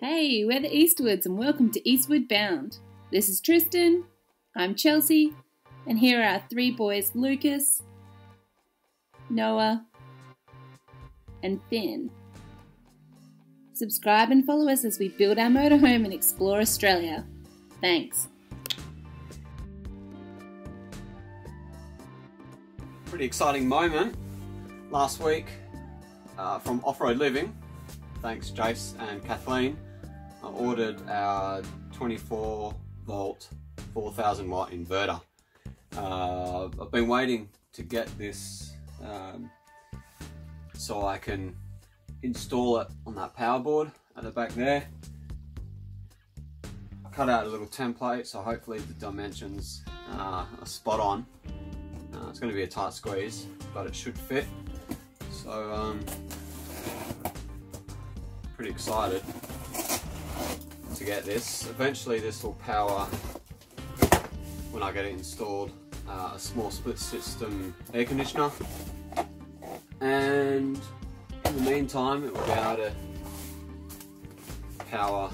Hey, we're the Eastwoods and welcome to Eastwood Bound. This is Tristan, I'm Chelsea, and here are our three boys Lucas, Noah, and Finn. Subscribe and follow us as we build our motorhome and explore Australia. Thanks. Pretty exciting moment last week uh, from Off-Road Living. Thanks Jace and Kathleen. I ordered our 24 volt 4000 watt inverter. Uh, I've been waiting to get this um, so I can install it on that power board at the back there. I cut out a little template so hopefully the dimensions uh, are spot on. Uh, it's going to be a tight squeeze but it should fit. So um, pretty excited to get this. Eventually this will power, when I get it installed, uh, a small split system air conditioner. And in the meantime, it will be able to power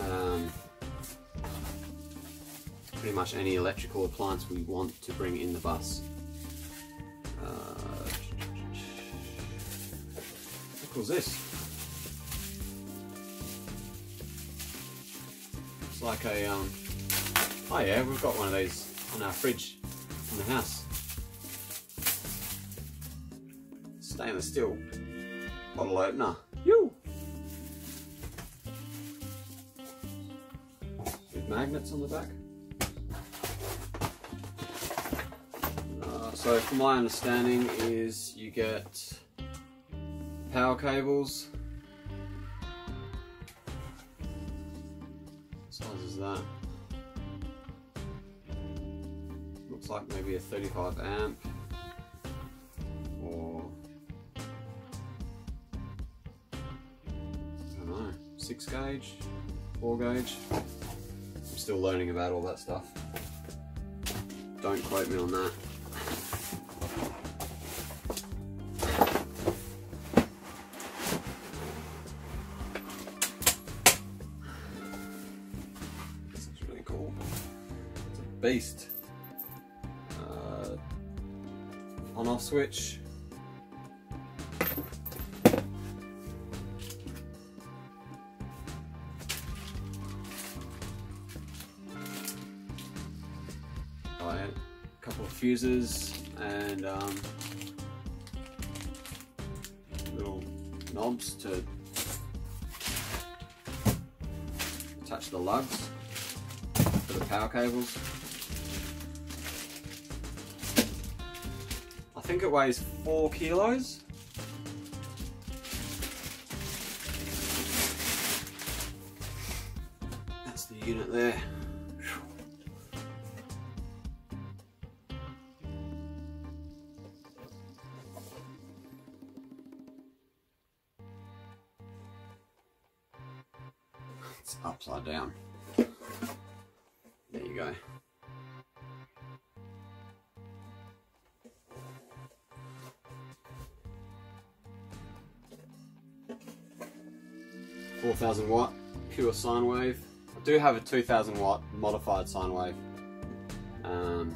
um, pretty much any electrical appliance we want to bring in the bus. Uh, what was this? It's like a, um, oh yeah, we've got one of these on our fridge in the house. Stainless steel bottle opener. You. With magnets on the back. Uh, so from my understanding is you get power cables. Size is that? Looks like maybe a 35 amp or I don't know, six gauge, four gauge. I'm still learning about all that stuff. Don't quote me on that. Beast. Uh, on off switch. A couple of fuses and um, little knobs to attach the lugs for the power cables. I think it weighs four kilos. That's the unit there. It's upside down. There you go. Four thousand watt pure sine wave. I do have a two thousand watt modified sine wave, um,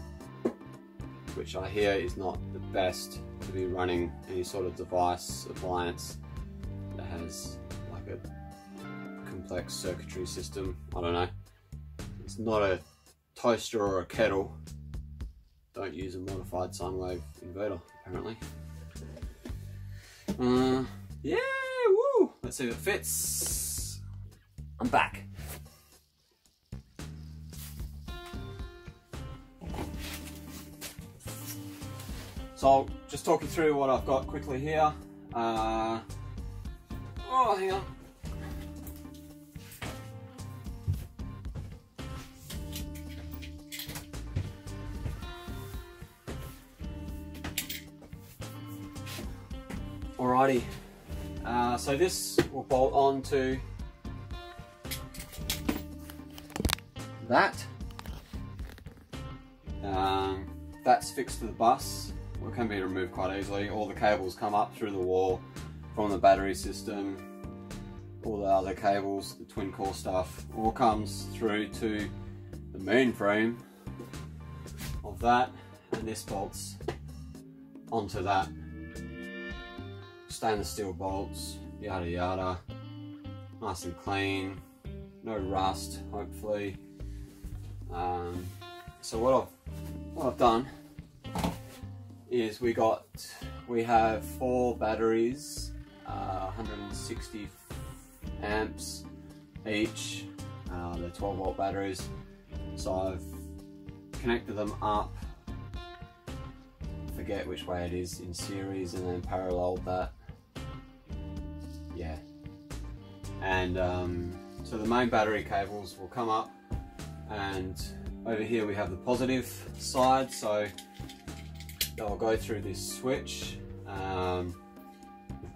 which I hear is not the best to be running any sort of device appliance that has like a complex circuitry system. I don't know. It's not a toaster or a kettle. Don't use a modified sine wave inverter, apparently. Uh! Let's see if it fits. I'm back. So I'll just talk you through what I've got quickly here. Uh, oh, hang on. Alrighty, uh, so this will bolt on to that. Um, that's fixed to the bus. It can be removed quite easily. All the cables come up through the wall from the battery system all the other cables, the twin core stuff, all comes through to the main frame of that and this bolts onto that. Stainless steel bolts, yada yada. Nice and clean, no rust, hopefully. Um, so what I've, what I've done is we got, we have four batteries, uh, 160 amps each. Uh, they're 12 volt batteries. So I've connected them up forget which way it is in series and then parallel that and um, so the main battery cables will come up. And over here we have the positive side. So they'll go through this switch um,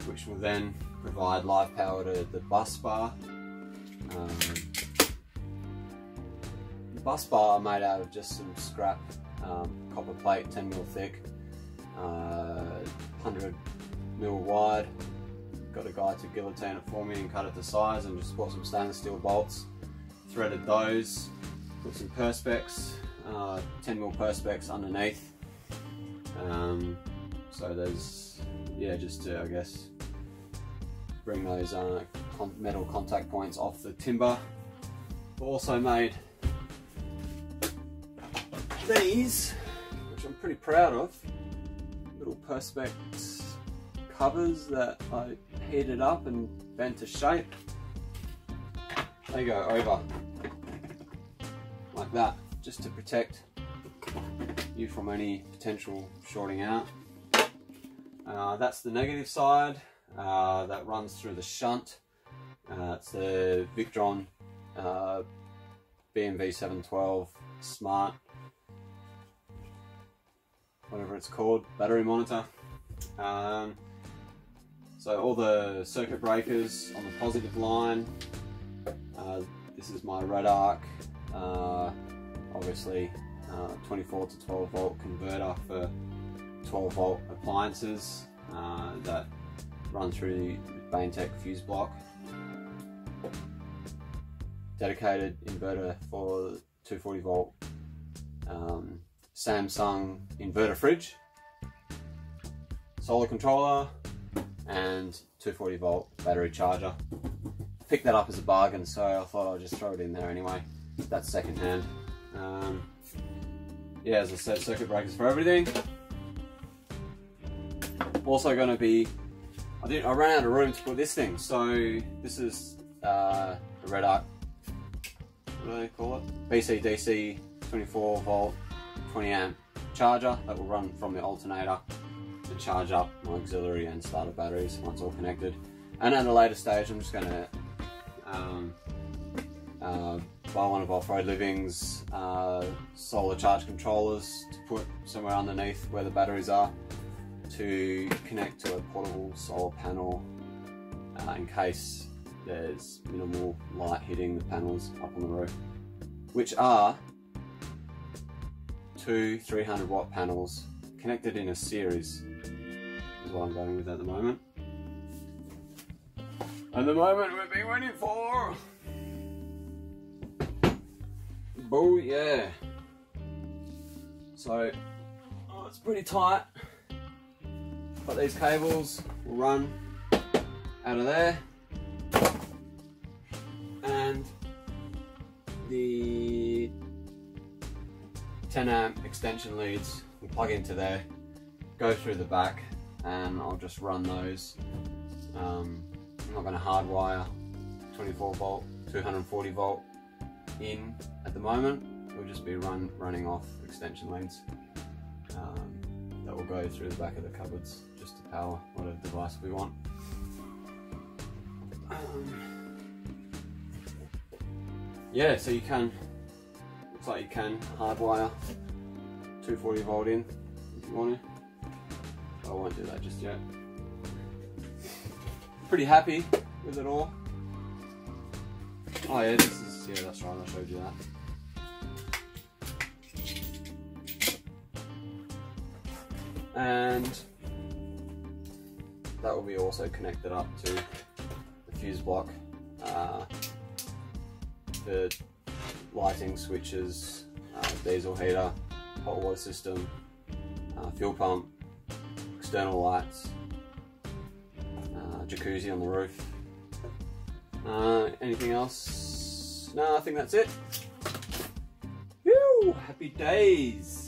which will then provide live power to the bus bar. Um, the bus bar are made out of just some scrap um, copper plate 10 mil thick uh, 100 mil wide got a guy to guillotine it for me and cut it to size and just bought some stainless steel bolts threaded those put some perspex uh, 10 mil perspex underneath. Um, so there's yeah just to I guess bring those uh, metal contact points off the timber. Also made these which I'm pretty proud of. Little perspex covers that I heated up and bent to shape. They go over like that, just to protect you from any potential shorting out. Uh, that's the negative side uh, that runs through the shunt. Uh, it's the Victron uh, BMV 712 Smart whatever it's called, battery monitor. Um, so all the circuit breakers on the positive line. Uh, this is my Redarc, uh, obviously uh, 24 to 12 volt converter for 12 volt appliances uh, that run through the Baintech fuse block. Dedicated inverter for 240 volt um, Samsung inverter fridge, solar controller, and 240 volt battery charger. Picked that up as a bargain, so I thought I'd just throw it in there anyway. That's second hand. Um, yeah, as I said, circuit breakers for everything. Also going to be, I did I ran out of room to put this thing, so this is uh, the Redarc. What do they call it? BC DC 24 volt 20 amp charger that will run from the alternator to charge up my auxiliary and starter batteries once all connected. And at a later stage, I'm just going to um, uh, buy one of Off-Road Living's uh, solar charge controllers to put somewhere underneath where the batteries are to connect to a portable solar panel uh, in case there's minimal light hitting the panels up on the roof, which are two 300 watt panels connected in a series is what I'm going with at the moment. And the moment we've been waiting for. Boo yeah. So oh, it's pretty tight. But these cables will run out of there. And the 10 amp extension leads will plug into there, go through the back, and I'll just run those. Um, I'm not going to hardwire 24 volt, 240 volt in at the moment. We'll just be run running off extension leads um, that will go through the back of the cupboards just to power whatever device we want. Um, yeah, so you can Looks like you can hardwire 240 volt in if you want to. I won't do that just yet. Pretty happy with it all. Oh yeah, this is, yeah that's right, I showed you that. And that will be also connected up to the fuse block uh, the lighting switches, uh, diesel heater, hot water system, uh, fuel pump, external lights, uh, jacuzzi on the roof. Uh, anything else? No, I think that's it. Whew, happy days.